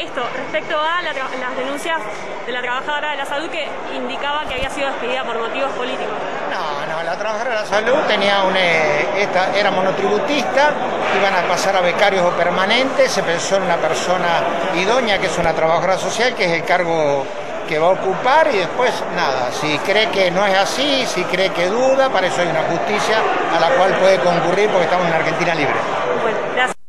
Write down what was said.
Esto, respecto a la las denuncias de la trabajadora de la salud que indicaba que había sido despedida por motivos políticos. No, no, la trabajadora de la salud tenía un, eh, esta, era monotributista, iban a pasar a becarios o permanentes, se pensó en una persona idónea que es una trabajadora social, que es el cargo que va a ocupar y después nada, si cree que no es así, si cree que duda, para eso hay una justicia a la cual puede concurrir porque estamos en Argentina libre. Bueno, gracias.